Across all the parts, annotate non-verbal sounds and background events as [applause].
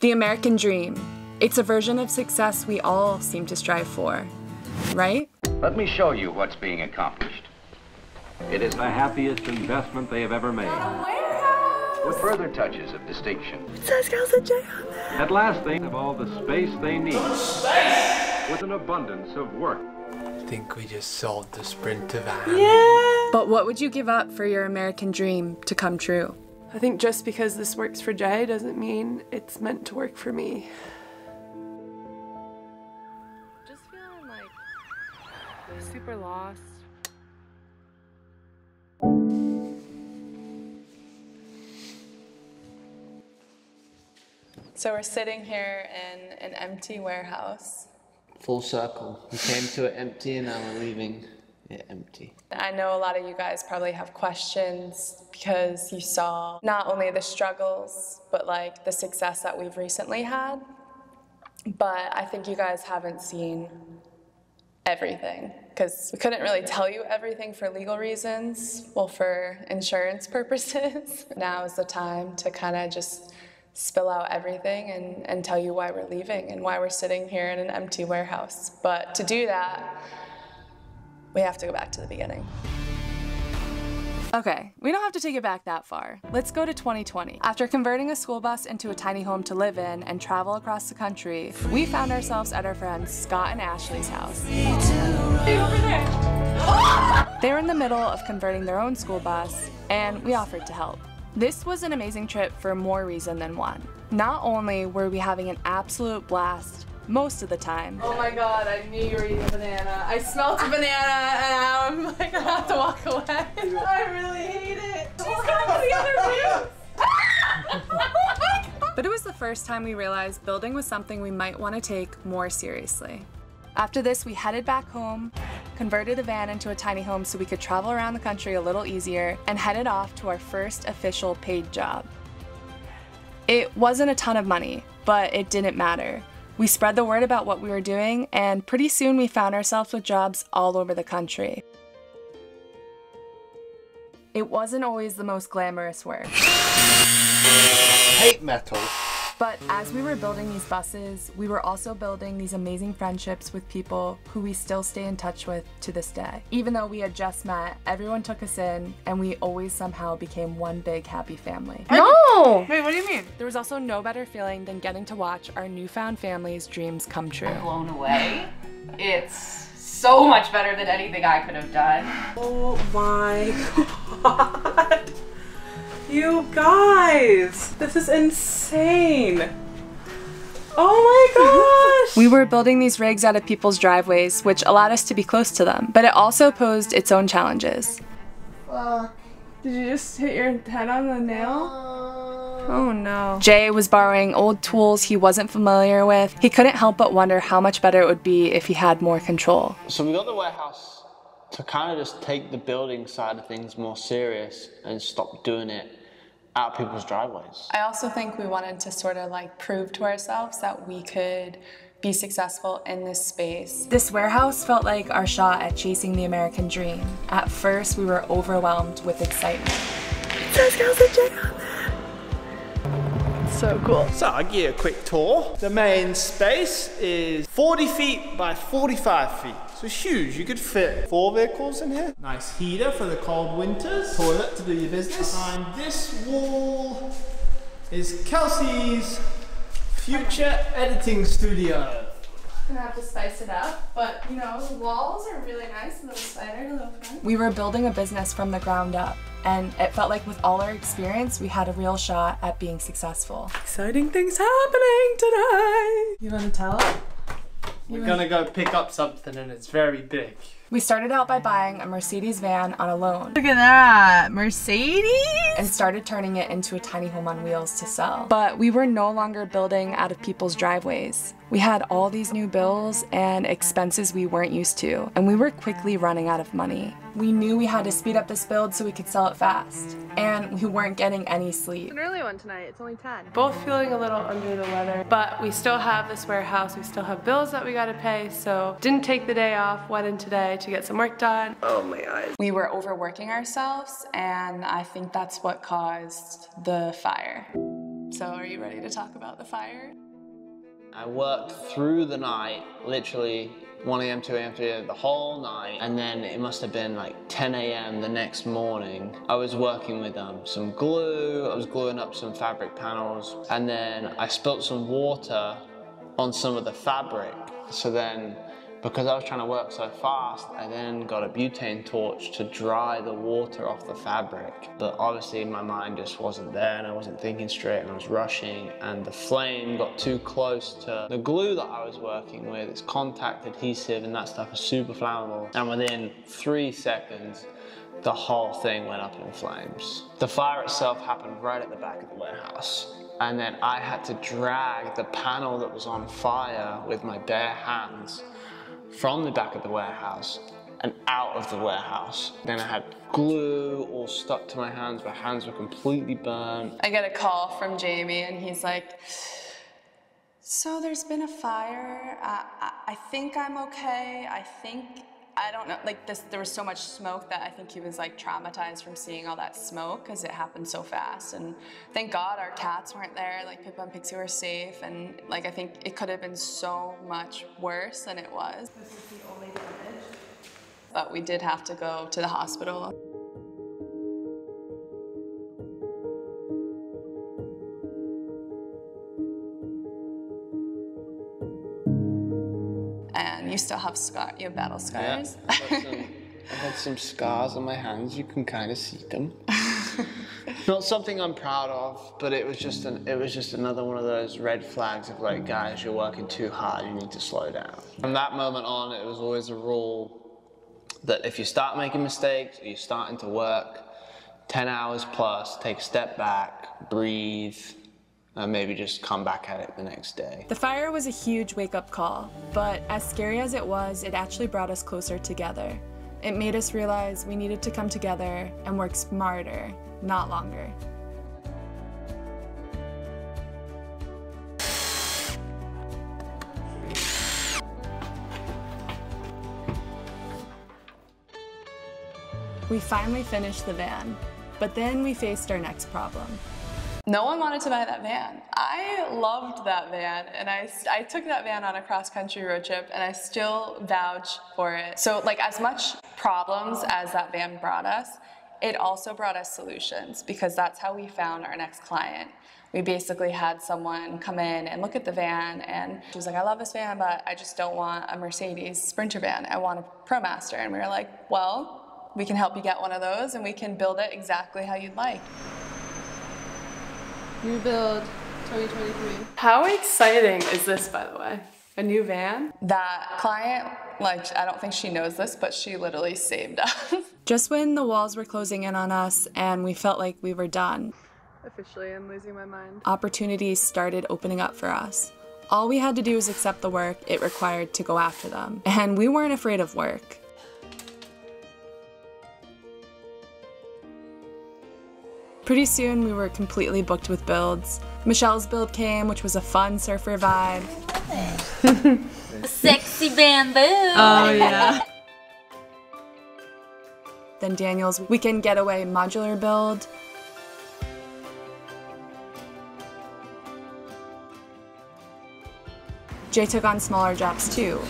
The American dream. It's a version of success we all seem to strive for, right? Let me show you what's being accomplished. It is the happiest investment they have ever made. With further touches of distinction. At last, they have all the space they need. With an abundance of work. I think we just sold the sprint Sprinter van. Yeah! But what would you give up for your American dream to come true? I think just because this works for Jay doesn't mean it's meant to work for me. Just feeling like super lost. So we're sitting here in an empty warehouse. Full circle. We came to it empty and now we're leaving it empty. I know a lot of you guys probably have questions because you saw not only the struggles, but like the success that we've recently had. But I think you guys haven't seen everything because we couldn't really tell you everything for legal reasons, well, for insurance [laughs] purposes. now is the time to kind of just spill out everything and, and tell you why we're leaving and why we're sitting here in an empty warehouse. But to do that, we have to go back to the beginning. Okay, we don't have to take it back that far. Let's go to 2020. After converting a school bus into a tiny home to live in and travel across the country, we found ourselves at our friends Scott and Ashley's house. They were in the middle of converting their own school bus, and we offered to help. This was an amazing trip for more reason than one. Not only were we having an absolute blast most of the time, Oh my god, I knew you were eating a banana. I smelled a banana and now I'm [laughs] like, I have to walk away. I really hate it. She's going to the other room. [laughs] but it was the first time we realized building was something we might want to take more seriously. After this, we headed back home, converted the van into a tiny home so we could travel around the country a little easier, and headed off to our first official paid job. It wasn't a ton of money, but it didn't matter. We spread the word about what we were doing, and pretty soon we found ourselves with jobs all over the country. It wasn't always the most glamorous work. Hate metal. But as we were building these buses, we were also building these amazing friendships with people who we still stay in touch with to this day. Even though we had just met, everyone took us in, and we always somehow became one big happy family. No! Wait, what do you mean? There was also no better feeling than getting to watch our newfound family's dreams come true. blown away. It's so much better than anything I could have done. Oh my [laughs] god. You guys, this is insane. Oh my [laughs] gosh. We were building these rigs out of people's driveways, which allowed us to be close to them, but it also posed its own challenges. Did you just hit your head on the nail? Uh, oh no. Jay was borrowing old tools he wasn't familiar with. He couldn't help but wonder how much better it would be if he had more control. So we got the warehouse to kind of just take the building side of things more serious and stop doing it out people's driveways. I also think we wanted to sort of like prove to ourselves that we could be successful in this space. This warehouse felt like our shot at chasing the American dream. At first, we were overwhelmed with excitement. So cool. So I'll give you a quick tour. The main space is 40 feet by 45 feet. So it's huge. You could fit four vehicles in here. Nice heater for the cold winters. Toilet to do your business. And this wall is Kelsey's future editing studio. Gonna have to spice it up, but you know, the walls are really nice. a Little spider, little front. We were building a business from the ground up, and it felt like with all our experience, we had a real shot at being successful. Exciting things happening today. You wanna tell it? We're gonna go pick up something and it's very big. We started out by buying a Mercedes van on a loan Look at that, Mercedes. and started turning it into a tiny home on wheels to sell. But we were no longer building out of people's driveways. We had all these new bills and expenses we weren't used to, and we were quickly running out of money. We knew we had to speed up this build so we could sell it fast, and we weren't getting any sleep. It's An early one tonight. It's only 10. Both feeling a little under the weather, but we still have this warehouse. We still have bills that we gotta pay, so didn't take the day off. Went in today to get some work done. Oh my eyes. We were overworking ourselves, and I think that's what caused the fire. So, are you ready to talk about the fire? I worked through the night, literally 1 a.m., 2 a.m., 3 a.m., the whole night. And then it must have been like 10 a.m. the next morning. I was working with um, some glue, I was gluing up some fabric panels, and then I spilt some water on some of the fabric. So then because I was trying to work so fast, I then got a butane torch to dry the water off the fabric. But obviously my mind just wasn't there and I wasn't thinking straight and I was rushing and the flame got too close to the glue that I was working with. It's contact adhesive and that stuff is super flammable. And within three seconds, the whole thing went up in flames. The fire itself happened right at the back of the warehouse. And then I had to drag the panel that was on fire with my bare hands from the back of the warehouse and out of the warehouse. Then I had glue all stuck to my hands. My hands were completely burned. I get a call from Jamie and he's like, so there's been a fire. Uh, I, I think I'm okay. I think I don't know, like this, there was so much smoke that I think he was like traumatized from seeing all that smoke because it happened so fast. And thank God our cats weren't there, like Pippa and Pixie were safe. And like, I think it could have been so much worse than it was. This is the only damage. But we did have to go to the hospital. You still have scar, you have battle scars. Yeah, I had, some, I had some scars on my hands. You can kind of see them. [laughs] Not something I'm proud of, but it was just an, it was just another one of those red flags of like, guys, you're working too hard. You need to slow down. From that moment on, it was always a rule that if you start making mistakes you're starting to work 10 hours plus, take a step back, breathe, and maybe just come back at it the next day. The fire was a huge wake up call, but as scary as it was, it actually brought us closer together. It made us realize we needed to come together and work smarter, not longer. We finally finished the van, but then we faced our next problem. No one wanted to buy that van. I loved that van and I, I took that van on a cross country road trip and I still vouch for it. So like as much problems as that van brought us, it also brought us solutions because that's how we found our next client. We basically had someone come in and look at the van and she was like, I love this van, but I just don't want a Mercedes Sprinter van. I want a ProMaster. And we were like, well, we can help you get one of those and we can build it exactly how you'd like. New build 2023. How exciting is this, by the way? A new van? That client, like, I don't think she knows this, but she literally saved us. [laughs] Just when the walls were closing in on us and we felt like we were done, Officially, I'm losing my mind. opportunities started opening up for us. All we had to do was accept the work it required to go after them. And we weren't afraid of work. Pretty soon, we were completely booked with builds. Michelle's build came, which was a fun surfer vibe. [laughs] Sexy bamboo. Oh, yeah. [laughs] then Daniel's weekend getaway modular build. Jay took on smaller jobs too.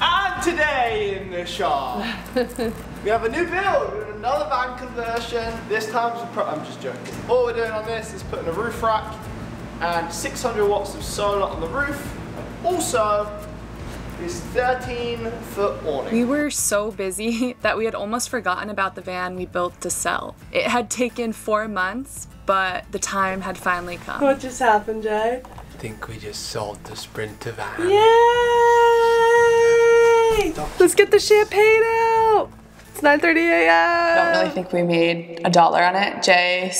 I'm today in the shop, we have a new build, another van conversion. This time, pro- I'm just joking. All we're doing on this is putting a roof rack and 600 watts of solar on the roof. Also, this 13 foot awning. We were so busy [laughs] that we had almost forgotten about the van we built to sell. It had taken four months, but the time had finally come. What just happened, Jay? I think we just sold the Sprinter van. Yay! Let's get the champagne out! It's 9.30 a.m. I don't really think we made a dollar on it. Jay,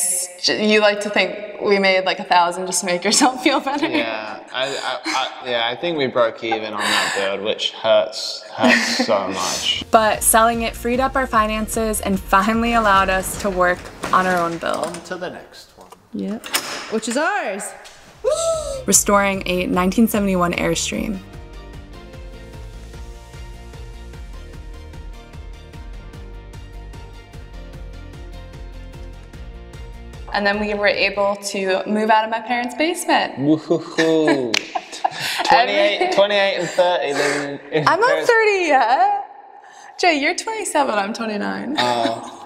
you like to think we made like a thousand just to make yourself feel better. Yeah, I, I, I, yeah, I think we broke even on that build, which hurts, hurts so [laughs] much. But selling it freed up our finances and finally allowed us to work on our own build. On to the next one. Yep. Which is ours. restoring a 1971 Airstream. And then we were able to move out of my parents' basement. Woohoo! [laughs] 28, 28 and 30 living in, in I'm not 30 yet. Jay, you're 27, I'm 29. Oh.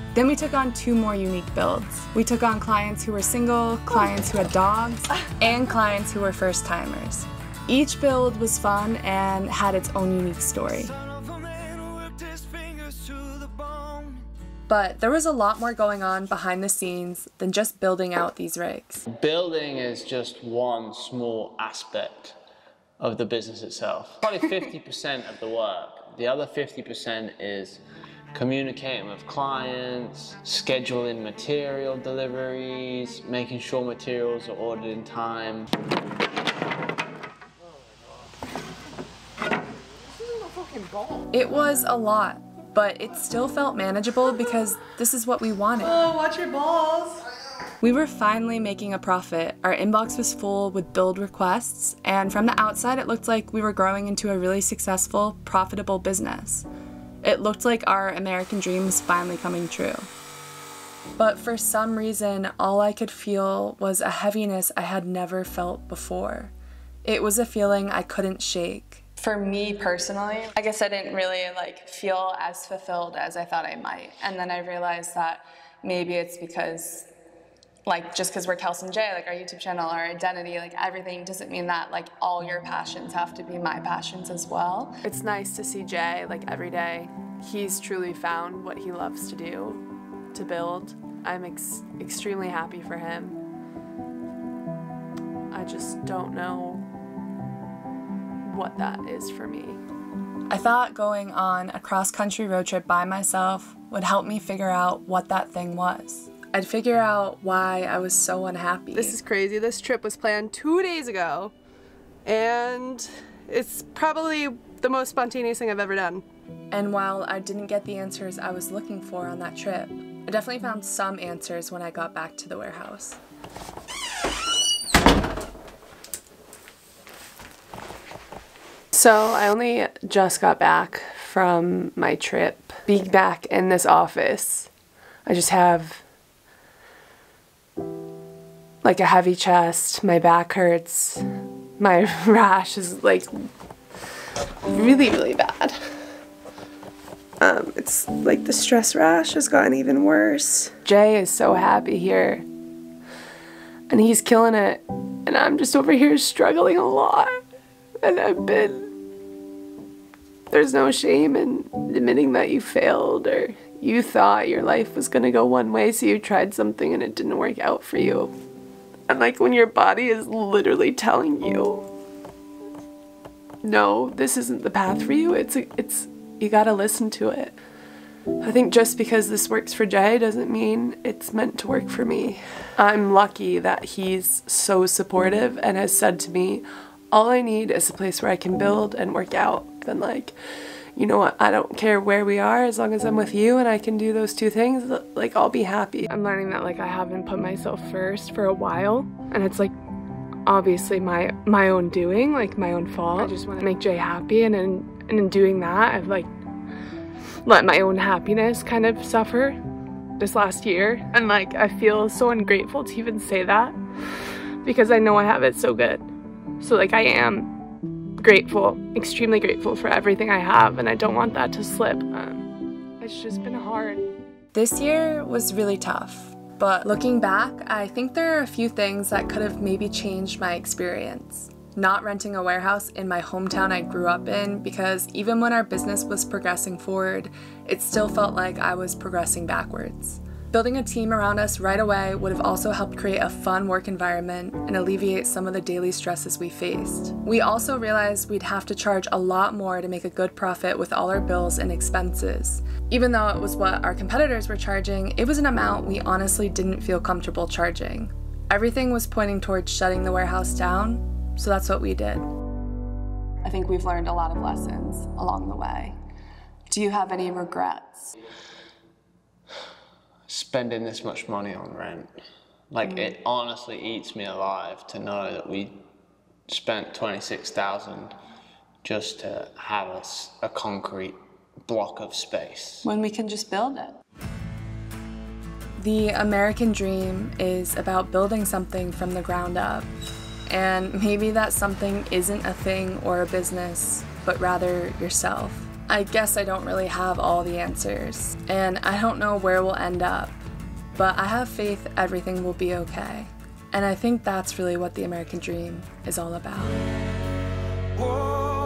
[laughs] Then we took on two more unique builds. We took on clients who were single, clients who had dogs, and clients who were first timers. Each build was fun and had its own unique story. But there was a lot more going on behind the scenes than just building out these rigs. Building is just one small aspect of the business itself. Probably 50% of the work. The other 50% is communicating with clients, scheduling material deliveries, making sure materials are ordered in time. It was a lot, but it still felt manageable because this is what we wanted. Oh, watch your balls. We were finally making a profit. Our inbox was full with build requests, and from the outside, it looked like we were growing into a really successful, profitable business. It looked like our American dream was finally coming true. But for some reason, all I could feel was a heaviness I had never felt before. It was a feeling I couldn't shake. For me personally, I guess I didn't really like feel as fulfilled as I thought I might. And then I realized that maybe it's because like just because we're Kels and Jay, like our YouTube channel, our identity, like everything doesn't mean that like all your passions have to be my passions as well. It's nice to see Jay like every day. He's truly found what he loves to do, to build. I'm ex- extremely happy for him. I just don't know what that is for me. I thought going on a cross country road trip by myself would help me figure out what that thing was. I'd figure out why I was so unhappy. This is crazy. This trip was planned two days ago, and it's probably the most spontaneous thing I've ever done. And while I didn't get the answers I was looking for on that trip, I definitely found some answers when I got back to the warehouse. So I only just got back from my trip. Being back in this office, I just have like a heavy chest, my back hurts, my [laughs] rash is like really, really bad. Um, it's like the stress rash has gotten even worse. Jay is so happy here. And he's killing it. And I'm just over here struggling a lot. And I've been. There's no shame in admitting that you failed or you thought your life was gonna go one way, so you tried something and it didn't work out for you. And like when your body is literally telling you, no, this isn't the path for you, it's, a, it's, you gotta listen to it. I think just because this works for Jay doesn't mean it's meant to work for me. I'm lucky that he's so supportive and has said to me, all I need is a place where I can build and work out. And like, you know what, I don't care where we are as long as I'm with you and I can do those two things, like I'll be happy. I'm learning that like I haven't put myself first for a while and it's like obviously my my own doing, like my own fault. I just want to make Jay happy and in and in doing that I've like let my own happiness kind of suffer this last year and like I feel so ungrateful to even say that because I know I have it so good. So like I am grateful, extremely grateful for everything I have and I don't want that to slip. Um, it's just been hard. This year was really tough, but looking back, I think there are a few things that could have maybe changed my experience. Not renting a warehouse in my hometown I grew up in because even when our business was progressing forward, it still felt like I was progressing backwards. Building a team around us right away would have also helped create a fun work environment and alleviate some of the daily stresses we faced. We also realized we'd have to charge a lot more to make a good profit with all our bills and expenses. Even though it was what our competitors were charging, it was an amount we honestly didn't feel comfortable charging. Everything was pointing towards shutting the warehouse down, so that's what we did. I think we've learned a lot of lessons along the way. Do you have any regrets? Spending this much money on rent. Like Mm. it honestly eats me alive to know that we spent twenty six thousand just to have a concrete block of space. When we can just build it. The American dream is about building something from the ground up. And maybe that something isn't a thing or a business, but rather yourself. I guess I don't really have all the answers, and I don't know where we'll end up, but I have faith everything will be okay. And I think that's really what the American dream is all about. Whoa.